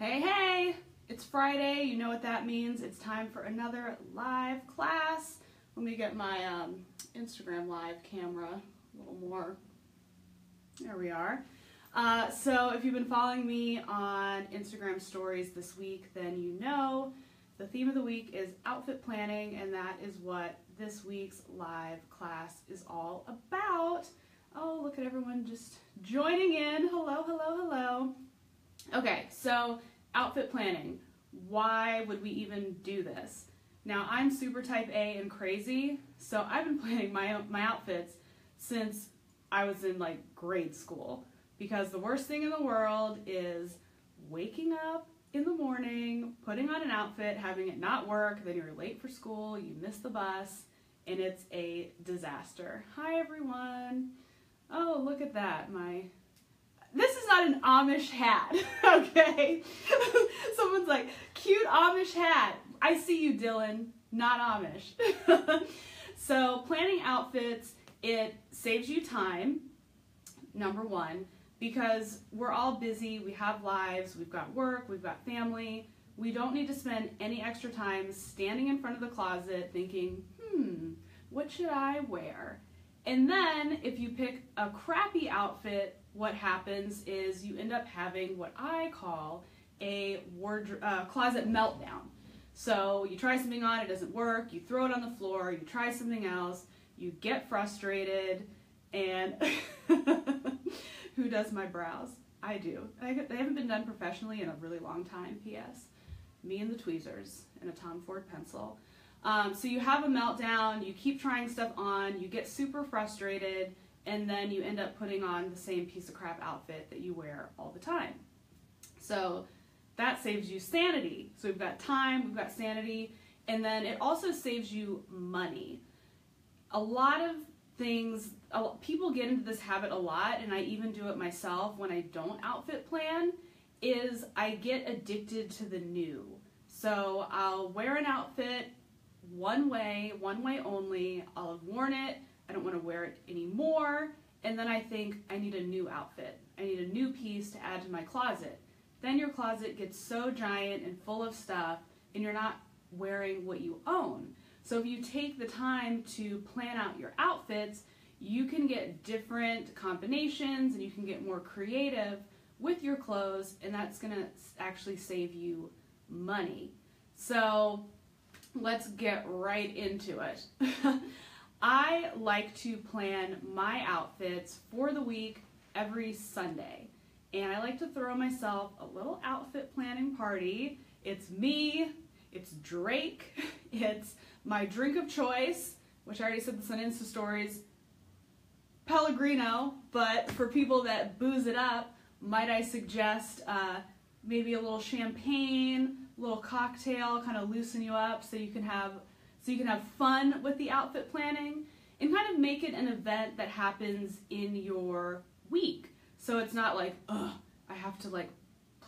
Hey, hey! It's Friday. You know what that means. It's time for another live class. Let me get my um, Instagram live camera a little more. There we are. Uh, so, if you've been following me on Instagram stories this week, then you know the theme of the week is outfit planning, and that is what this week's live class is all about. Oh, look at everyone just joining in. Hello, hello, hello. Okay, so outfit planning. Why would we even do this? Now, I'm super type A and crazy, so I've been planning my my outfits since I was in like grade school because the worst thing in the world is waking up in the morning, putting on an outfit, having it not work, then you're late for school, you miss the bus, and it's a disaster. Hi everyone. Oh, look at that. My this is not an Amish hat, okay? Someone's like, cute Amish hat. I see you, Dylan, not Amish. so, planning outfits, it saves you time, number one, because we're all busy, we have lives, we've got work, we've got family. We don't need to spend any extra time standing in front of the closet thinking, hmm, what should I wear? And then if you pick a crappy outfit what happens is you end up having what I call a wardrobe uh, closet meltdown. So you try something on, it doesn't work, you throw it on the floor, you try something else, you get frustrated, and who does my brows? I do. I, they haven't been done professionally in a really long time, P.S. Me and the tweezers and a Tom Ford pencil. Um, so you have a meltdown, you keep trying stuff on, you get super frustrated, and then you end up putting on the same piece of crap outfit that you wear all the time. So that saves you sanity. So we've got time, we've got sanity, and then it also saves you money. A lot of things, people get into this habit a lot, and I even do it myself when I don't outfit plan, is I get addicted to the new. So I'll wear an outfit one way, one way only. I'll have worn it I don't want to wear it anymore. And then I think I need a new outfit. I need a new piece to add to my closet. Then your closet gets so giant and full of stuff, and you're not wearing what you own. So if you take the time to plan out your outfits, you can get different combinations and you can get more creative with your clothes, and that's to actually save you money. So let's get right into it. I like to plan my outfits for the week every Sunday. And I like to throw myself a little outfit planning party. It's me, it's Drake, it's my drink of choice, which I already said this on Insta Stories, Pellegrino, but for people that booze it up, might I suggest uh, maybe a little champagne, little cocktail, kind of loosen you up so you can have so you can have fun with the outfit planning and kind of make it an event that happens in your week. So it's not like, ugh, I have to like,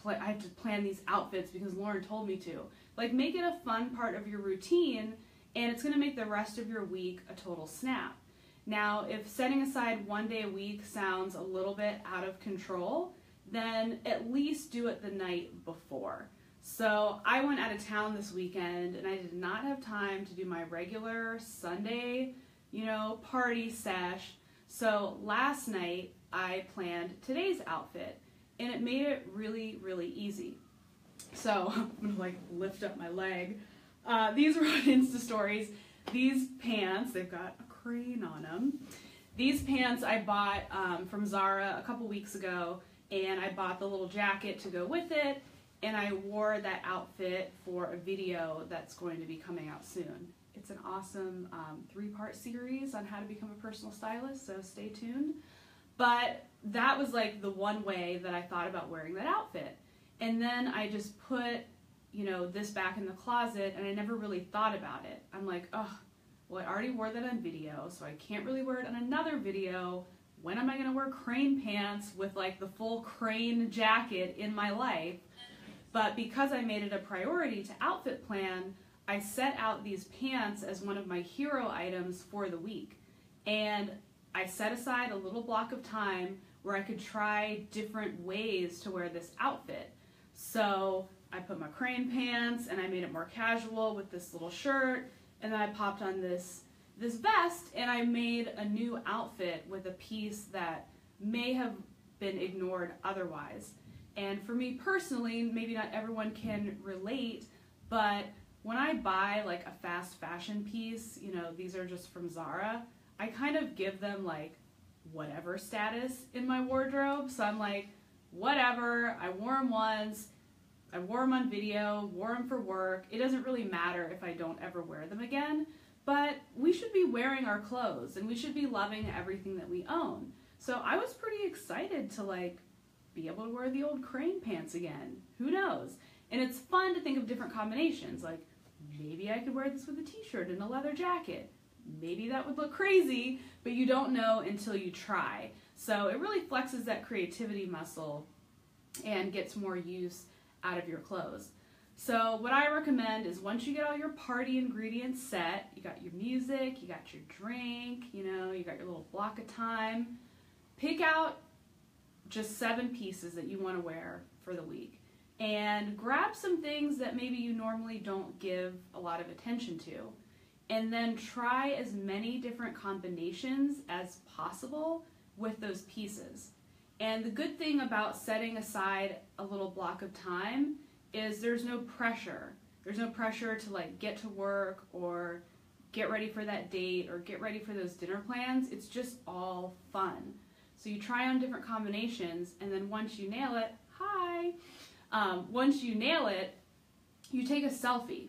I have to plan these outfits because Lauren told me to. Like make it a fun part of your routine and it's going to make the rest of your week a total snap. Now, if setting aside one day a week sounds a little bit out of control, then at least do it the night before. So I went out of town this weekend and I did not have time to do my regular Sunday, you know, party sesh. So last night I planned today's outfit and it made it really, really easy. So I'm gonna like lift up my leg. Uh, these were on Insta stories. These pants, they've got a crane on them. These pants I bought um, from Zara a couple weeks ago and I bought the little jacket to go with it and I wore that outfit for a video that's going to be coming out soon. It's an awesome um, three-part series on how to become a personal stylist, so stay tuned. But that was like the one way that I thought about wearing that outfit. And then I just put, you know, this back in the closet and I never really thought about it. I'm like, oh, well, I already wore that on video, so I can't really wear it on another video. When am I going to wear crane pants with like the full crane jacket in my life? But because I made it a priority to outfit plan, I set out these pants as one of my hero items for the week. And I set aside a little block of time where I could try different ways to wear this outfit. So I put my crane pants and I made it more casual with this little shirt and then I popped on this this vest and I made a new outfit with a piece that may have been ignored otherwise. And for me personally, maybe not everyone can relate, but when I buy like a fast fashion piece, you know, these are just from Zara, I kind of give them like whatever status in my wardrobe. So I'm like, whatever, I wore them once, I wore them on video, wore them for work. It doesn't really matter if I don't ever wear them again, but we should be wearing our clothes and we should be loving everything that we own. So I was pretty excited to like be able to wear the old crane pants again. Who knows? And it's fun to think of different combinations. Like maybe I could wear this with a t-shirt and a leather jacket. Maybe that would look crazy, but you don't know until you try. So it really flexes that creativity muscle and gets more use out of your clothes. So what I recommend is once you get all your party ingredients set, you got your music, you got your drink, you know, you got your little block of time, pick out just seven pieces that you want to wear for the week and grab some things that maybe you normally don't give a lot of attention to and then try as many different combinations as possible with those pieces. And the good thing about setting aside a little block of time is there's no pressure. There's no pressure to like get to work or get ready for that date or get ready for those dinner plans. It's just all fun. So you try on different combinations, and then once you nail it, hi, um, once you nail it, you take a selfie.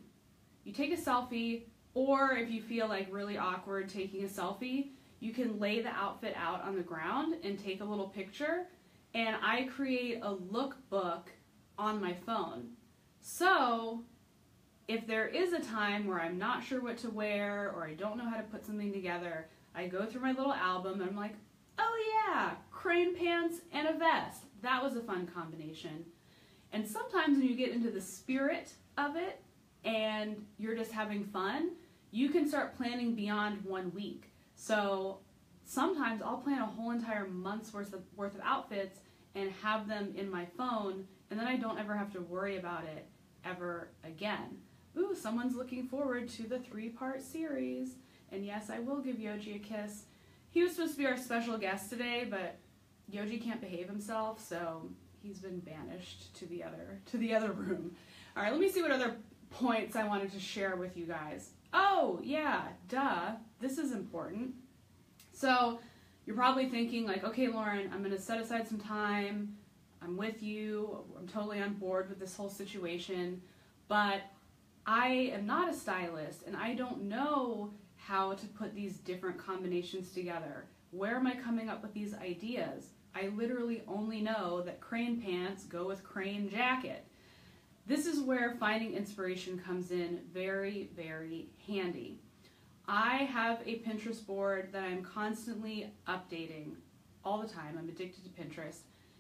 You take a selfie, or if you feel like really awkward taking a selfie, you can lay the outfit out on the ground and take a little picture. And I create a lookbook on my phone. So if there is a time where I'm not sure what to wear or I don't know how to put something together, I go through my little album and I'm like, oh yeah, crane pants and a vest. That was a fun combination. And sometimes when you get into the spirit of it and you're just having fun, you can start planning beyond one week. So sometimes I'll plan a whole entire month's worth of, worth of outfits and have them in my phone, and then I don't ever have to worry about it ever again. Ooh, someone's looking forward to the three part series. And yes, I will give Yoji a kiss he was supposed to be our special guest today, but Yoji can't behave himself, so he's been banished to the other to the other room. All right, let me see what other points I wanted to share with you guys. Oh, yeah, duh. This is important. So, you're probably thinking like, "Okay, Lauren, I'm going to set aside some time. I'm with you. I'm totally on board with this whole situation, but I am not a stylist and I don't know how to put these different combinations together. Where am I coming up with these ideas? I literally only know that crane pants go with crane jacket. This is where finding inspiration comes in very, very handy. I have a Pinterest board that I'm constantly updating all the time. I'm addicted to Pinterest,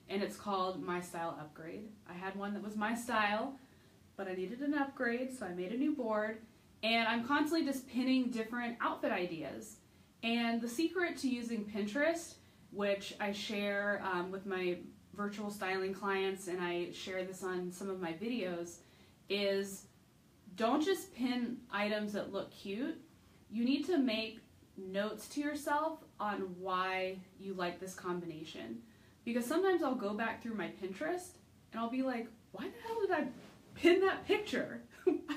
and it's called My Style Upgrade. I had one that was my style, but I needed an upgrade, so I made a new board, and I'm constantly just pinning different outfit ideas. And the secret to using Pinterest, which I share um, with my virtual styling clients and I share this on some of my videos, is don't just pin items that look cute. You need to make notes to yourself on why you like this combination. Because sometimes I'll go back through my Pinterest and I'll be like, why the hell did I pin that picture? I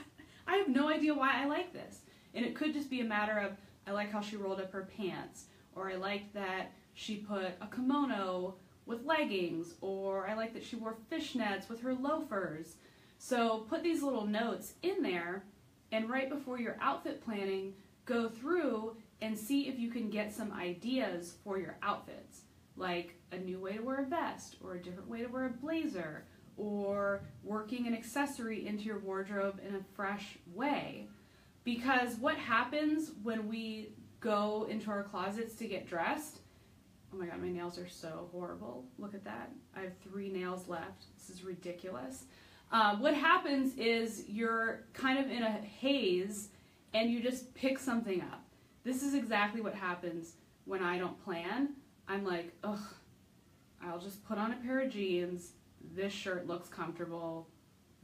have no idea why I like this. And it could just be a matter of I like how she rolled up her pants, or I like that she put a kimono with leggings, or I like that she wore fishnets with her loafers. So put these little notes in there, and right before your outfit planning, go through and see if you can get some ideas for your outfits, like a new way to wear a vest, or a different way to wear a blazer, or working an accessory into your wardrobe in a fresh way. Because what happens when we go into our closets to get dressed? Oh my god, my nails are so horrible. Look at that. I have three nails left. This is ridiculous. Uh, what happens is you're kind of in a haze and you just pick something up. This is exactly what happens when I don't plan. I'm like, ugh, I'll just put on a pair of jeans, this shirt looks comfortable,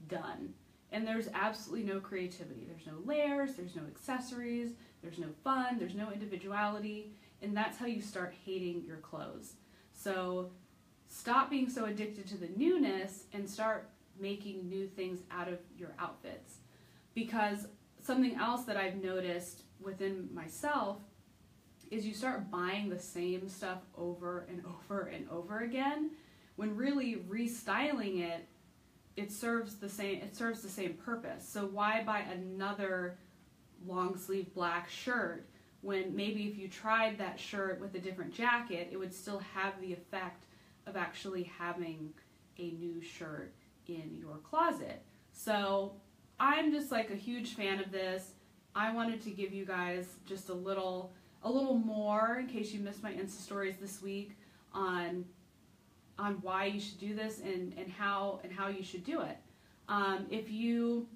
done. And there's absolutely no creativity. There's no layers, there's no accessories, there's no fun, there's no individuality, and that's how you start hating your clothes. So stop being so addicted to the newness and start making new things out of your outfits. Because something else that I've noticed within myself is you start buying the same stuff over and over and over again when really restyling it it serves the same it serves the same purpose. So why buy another long sleeve black shirt when maybe if you tried that shirt with a different jacket, it would still have the effect of actually having a new shirt in your closet. So I'm just like a huge fan of this. I wanted to give you guys just a little a little more in case you missed my Insta stories this week on on why you should do this and, and how and how you should do it. Um, if you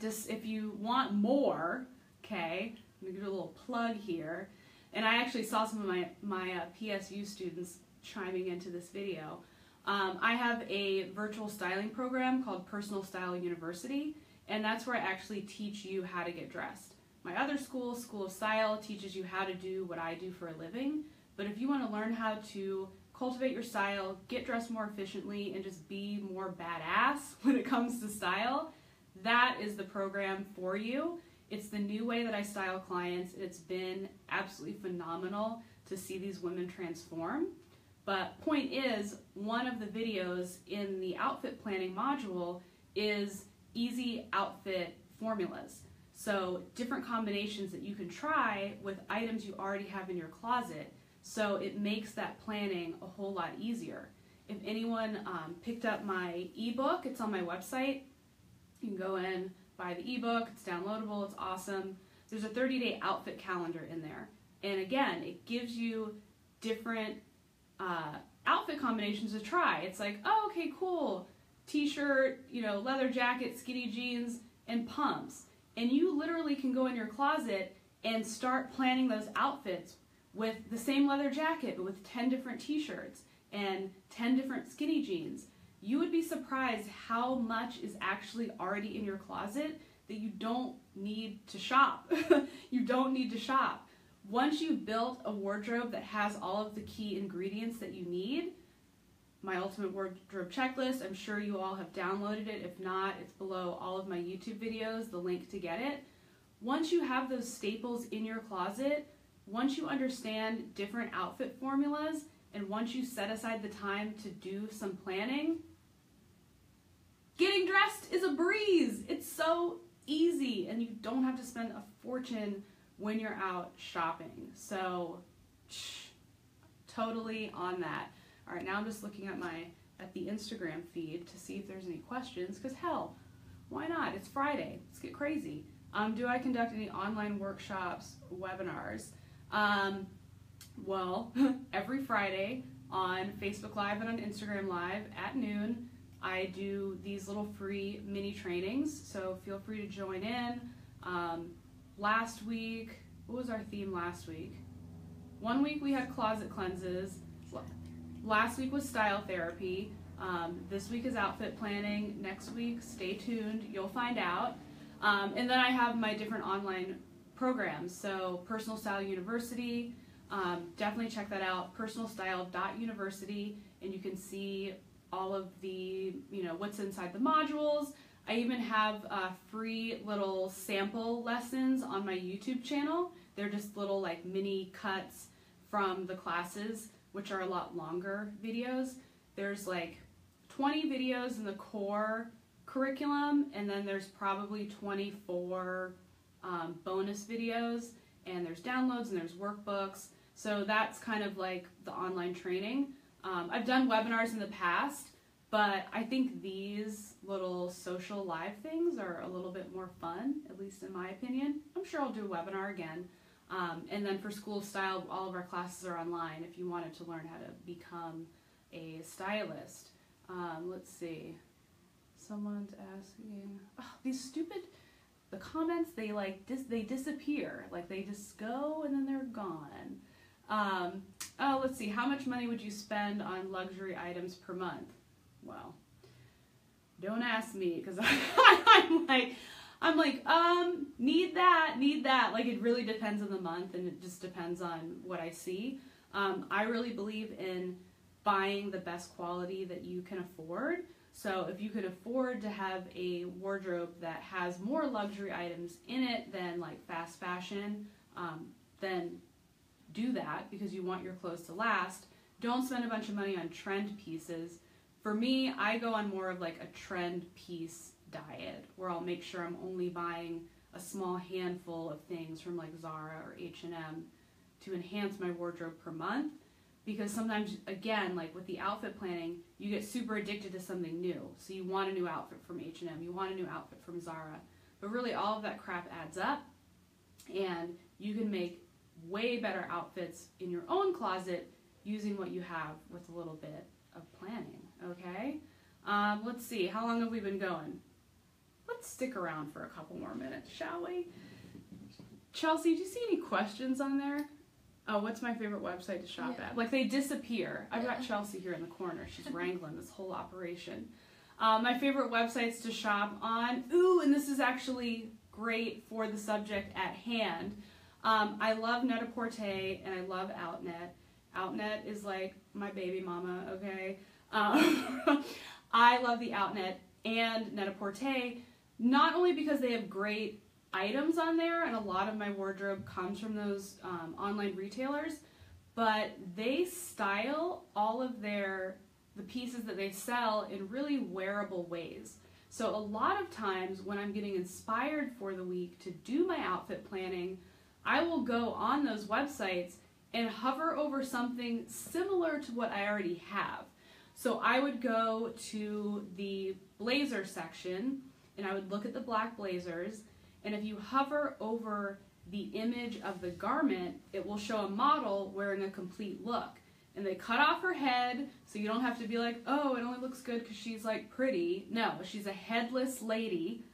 just if you want more, okay, I'm gonna you a little plug here. And I actually saw some of my my uh, PSU students chiming into this video. Um, I have a virtual styling program called Personal Style University, and that's where I actually teach you how to get dressed. My other school, School of Style, teaches you how to do what I do for a living. But if you want to learn how to cultivate your style, get dressed more efficiently, and just be more badass when it comes to style, that is the program for you. It's the new way that I style clients. It's been absolutely phenomenal to see these women transform. But point is, one of the videos in the outfit planning module is easy outfit formulas. So different combinations that you can try with items you already have in your closet. So it makes that planning a whole lot easier. If anyone um, picked up my ebook, it's on my website. You can go in, buy the ebook, it's downloadable, it's awesome. There's a 30 day outfit calendar in there. And again, it gives you different uh, outfit combinations to try. It's like, oh, okay, cool. T shirt, you know, leather jacket, skinny jeans, and pumps. And you literally can go in your closet and start planning those outfits with the same leather jacket, but with 10 different t shirts and 10 different skinny jeans. You would be surprised how much is actually already in your closet that you don't need to shop. you don't need to shop. Once you've built a wardrobe that has all of the key ingredients that you need, my ultimate wardrobe checklist, I'm sure you all have downloaded it. If not, it's below all of my YouTube videos, the link to get it. Once you have those staples in your closet, once you understand different outfit formulas, and once you set aside the time to do some planning, getting dressed is a breeze. It's so easy, and you don't have to spend a fortune when you're out shopping. So, shh, totally on that. All right, now I'm just looking at my at the Instagram feed to see if there's any questions. Because hell, why not? It's Friday. Let's get crazy. Um, do I conduct any online workshops, webinars? Um, well, every Friday on Facebook Live and on Instagram Live at noon, I do these little free mini trainings. So feel free to join in. Um, last week, what was our theme last week? One week we had closet cleanses. Last week was style therapy. Um, this week is outfit planning. Next week, stay tuned. You'll find out. Um, and then I have my different online programs. So Personal Style University, um, definitely check that out. Personalstyle.university, and you can see all of the, you know, what's inside the modules. I even have uh, free little sample lessons on my YouTube channel. They're just little like mini cuts from the classes, which are a lot longer videos. There's like 20 videos in the core curriculum, and then there's probably 24 um, bonus videos, and there's downloads and there's workbooks. So that's kind of like the online training. Um, I've done webinars in the past, but I think these little social live things are a little bit more fun, at least in my opinion. I'm sure I'll do a webinar again. Um, and then for School Style, all of our classes are online if you wanted to learn how to become a stylist. Um, let's see. Someone's asking, oh, these stupid, the comments, they like, dis they disappear. Like they just go and then they're gone. Um, oh, let's see. How much money would you spend on luxury items per month? Well, don't ask me because I'm like, I'm like, um, need that, need that. Like it really depends on the month and it just depends on what I see. Um, I really believe in buying the best quality that you can afford. So if you could afford to have a wardrobe that has more luxury items in it than like fast fashion, um, then do that because you want your clothes to last. Don't spend a bunch of money on trend pieces. For me, I go on more of like a trend piece diet where I'll make sure I'm only buying a small handful of things from like Zara or H&M to enhance my wardrobe per month because sometimes again like with the outfit planning you get super addicted to something new. So you want a new outfit from h&m you want a new outfit from zara. But really all of that crap adds up and you can make way better outfits in your own closet using what you have with a little bit of planning okay? Um, let's see how long have we been going? Let's stick around for a couple more minutes shall we? Chelsea do you see any questions on there Oh, what's my favorite website to shop Yeah. at? Like they disappear. I've got Chelsea here in the corner. She's wrangling this whole operation. Um, my favorite websites to shop on. Ooh, and this is actually great for the subject at hand. Um, I love Net-a-Porter and I love Outnet. Outnet is like my baby mama. Okay. Um, I love the Outnet and Net-a-Porter not only because they have great items on there, and a lot of my wardrobe comes from those um, online retailers. But they style all of their the pieces that they sell in really wearable ways. So a lot of times when I'm getting inspired for the week to do my outfit planning, I will go on those websites and hover over something similar to what I already have. So I would go to the blazer section and I would look at the black blazers and if you hover over the image of the garment, it will show a model wearing a complete look. And they cut off her head, so you don't have to be like, oh, it only looks good because she's like pretty. No, she's a headless lady.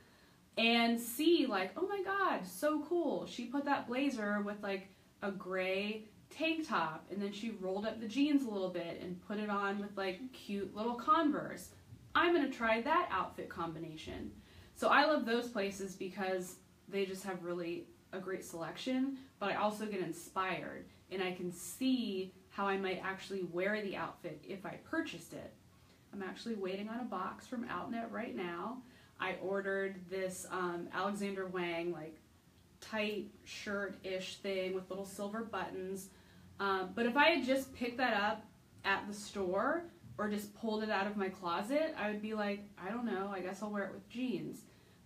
And see, like, oh my god, so cool. She put that blazer with like a gray tank top, and then she rolled up the jeans a little bit and put it on with like cute little Converse. I'm gonna try that outfit combination. So I love those places because they just have really a great selection, but I also get inspired and I can see how I might actually wear the outfit if I purchased it. I'm actually waiting on a box from Outnet right now. I ordered this um, Alexander Wang like tight shirt-ish thing with little silver buttons. Um, but if I had just picked that up at the store or just pulled it out of my closet, I would be like, I don't know, I guess I'll wear it with jeans.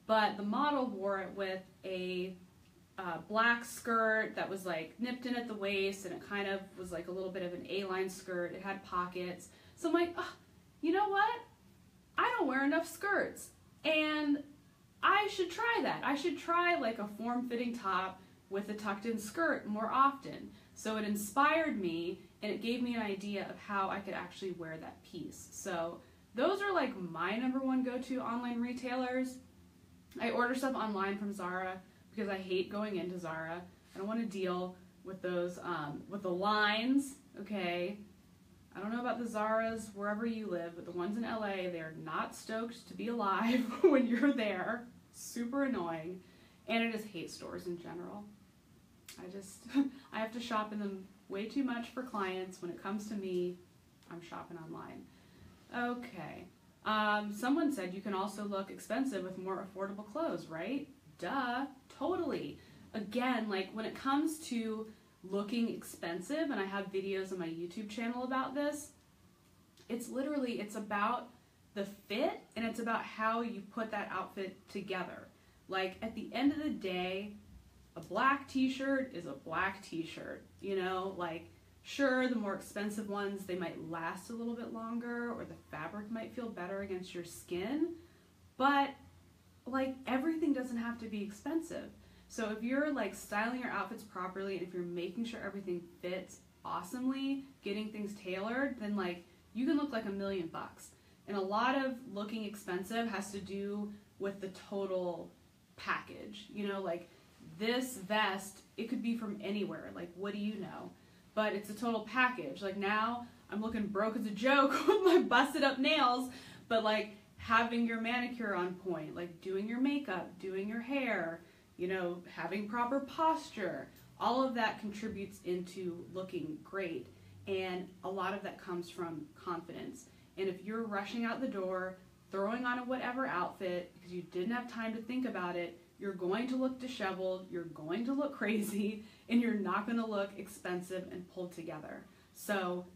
But the model wore it with a uh, black skirt that was like nipped in at the waist and it kind of was like a little bit of an A-line skirt. It had pockets. So I'm like, oh, you know what? I don't wear enough skirts. And I should try that. I should try like a form-fitting top with a tucked-in skirt more often. So it inspired me and it gave me an idea of how I could actually wear that piece. So those are like my number one go-to online retailers. I order stuff online from Zara because I hate going into Zara. I don't want to deal with those um, with the lines. Okay, I don't know about the Zaras wherever you live, but the ones in LA, they're not stoked to be alive when you're there. Super annoying, and I just hate stores in general. I just I have to shop in them way too much for clients. When it comes to me, I'm shopping online. Okay. Um, someone said you can also look expensive with more affordable clothes, right? Duh, totally. Again, like when it comes to looking expensive, and I have videos on my YouTube channel about this, it's literally, it's about the fit and it's about how you put that outfit together. Like at the end of the day, a black t-shirt is a black t-shirt, you know, like Sure, the more expensive ones, they might last a little bit longer or the fabric might feel better against your skin, but like everything doesn't have to be expensive. So if you're like styling your outfits properly and if you're making sure everything fits awesomely, getting things tailored, then like you can look like a million bucks. And a lot of looking expensive has to do with the total package. You know, like this vest, it could be from anywhere. Like, what do you know? but it's a total package. Like now, I'm looking broke as a joke with my busted up nails, but like having your manicure on point, like doing your makeup, doing your hair, you know, having proper posture, all of that contributes into looking great. And a lot of that comes from confidence. And if you're rushing out the door, throwing on a whatever outfit because you didn't have time to think about it, you're going to look disheveled, you're going to look crazy, and you're not going to look expensive and pulled together. So,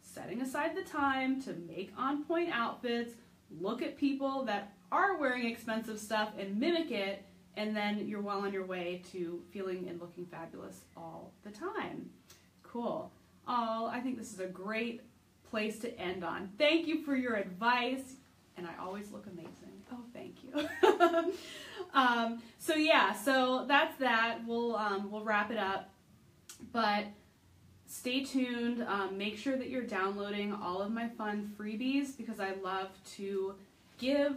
setting aside the time to make on point outfits, look at people that are wearing expensive stuff and mimic it, and then you're well on your way to feeling and looking fabulous all the time. Cool. Oh, I think this is a great place to end on. Thank you for your advice, and I always look amazing. Oh, thank you. um, so yeah, so that's that. We'll um, we'll wrap it up, but stay tuned. Um, make sure that you're downloading all of my fun freebies because I love to give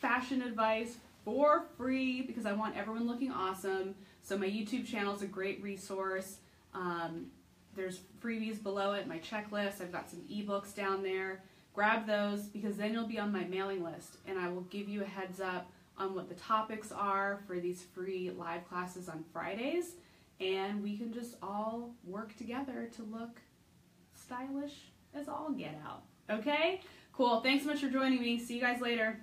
fashion advice for free because I want everyone looking awesome. So my YouTube channel is a great resource. Um, there's freebies below it, my checklist. I've got some ebooks down there. Grab those because then you'll be on my mailing list and I will give you a heads up on what the topics are for these free live classes on Fridays and we can just all work together to look stylish as all get out. Okay? Cool. Thanks so much for joining me. See you guys later.